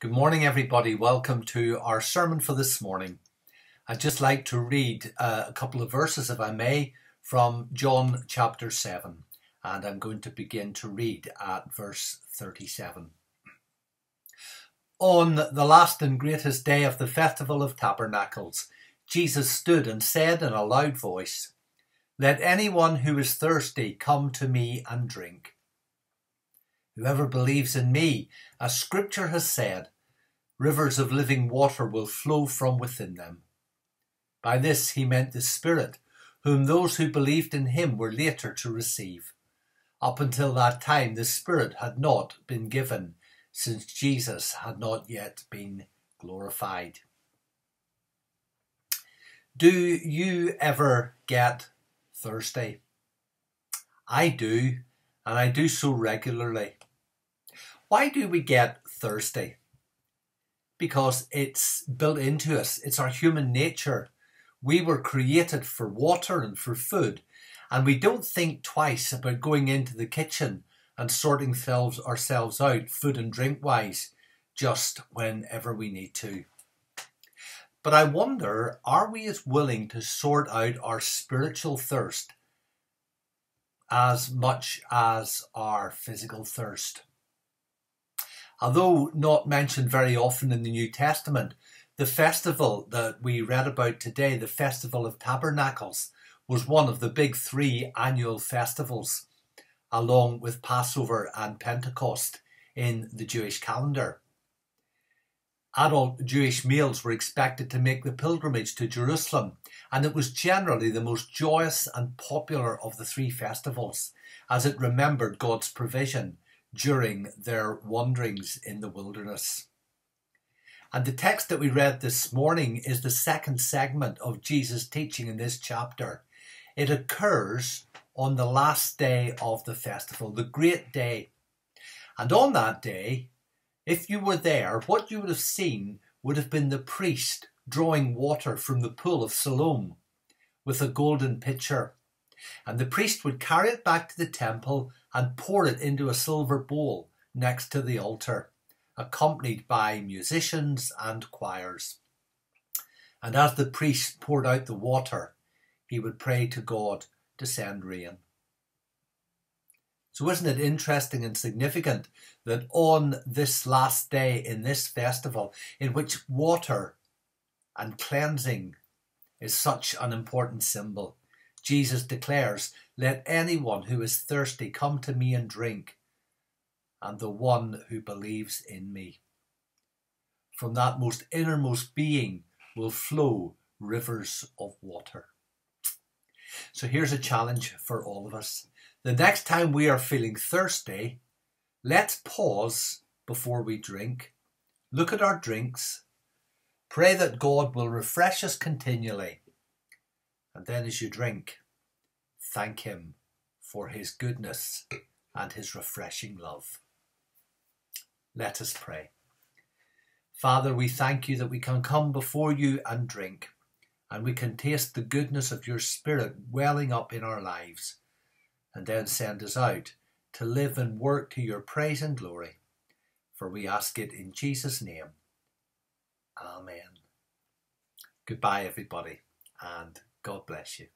Good morning, everybody. Welcome to our sermon for this morning. I'd just like to read uh, a couple of verses, if I may, from John chapter 7. And I'm going to begin to read at verse 37. On the last and greatest day of the festival of tabernacles, Jesus stood and said in a loud voice, Let anyone who is thirsty come to me and drink. Whoever believes in me, as Scripture has said, rivers of living water will flow from within them. By this he meant the Spirit, whom those who believed in him were later to receive. Up until that time, the Spirit had not been given, since Jesus had not yet been glorified. Do you ever get thirsty? I do, and I do so regularly. Why do we get thirsty? Because it's built into us, it's our human nature. We were created for water and for food, and we don't think twice about going into the kitchen and sorting ourselves out, food and drink wise, just whenever we need to. But I wonder, are we as willing to sort out our spiritual thirst as much as our physical thirst? Although not mentioned very often in the New Testament, the festival that we read about today, the Festival of Tabernacles, was one of the big three annual festivals, along with Passover and Pentecost in the Jewish calendar. Adult Jewish males were expected to make the pilgrimage to Jerusalem, and it was generally the most joyous and popular of the three festivals, as it remembered God's provision during their wanderings in the wilderness. And the text that we read this morning is the second segment of Jesus' teaching in this chapter. It occurs on the last day of the festival, the great day. And on that day, if you were there, what you would have seen would have been the priest drawing water from the pool of Siloam with a golden pitcher. And the priest would carry it back to the temple and pour it into a silver bowl next to the altar, accompanied by musicians and choirs. And as the priest poured out the water, he would pray to God to send rain. So, isn't it interesting and significant that on this last day in this festival, in which water and cleansing is such an important symbol, Jesus declares, Let anyone who is thirsty come to me and drink, and the one who believes in me. From that most innermost being will flow rivers of water. So here's a challenge for all of us. The next time we are feeling thirsty, let's pause before we drink, look at our drinks, pray that God will refresh us continually and then as you drink, thank Him for His goodness and His refreshing love. Let us pray. Father, we thank you that we can come before you and drink, and we can taste the goodness of your Spirit welling up in our lives, and then send us out to live and work to your praise and glory. For we ask it in Jesus' name. Amen. Goodbye, everybody, and God bless you.